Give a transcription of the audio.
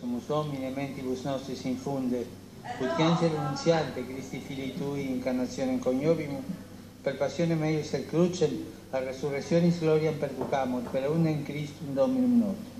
Sumus Domine mentibus nostris infunde, ut angelo nunziante Christi Filii Tui incarnationem coniovimus, per passione meius et crucem, a resurrectionis gloriam perducamur, per unem Christum Dominum nostrum.